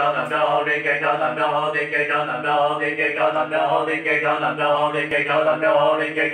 gonna know, they get gonna know, they get gonna know, they get gonna know, they get gonna know, they get gonna know, they get